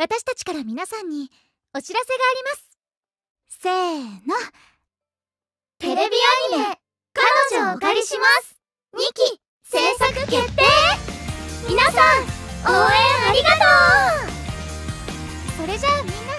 私たちから皆さんにお知らせがあります。せーの。テレビアニメ「彼女をお借りします」2期制作決定。皆さん応援ありがとう。それじゃあみんな。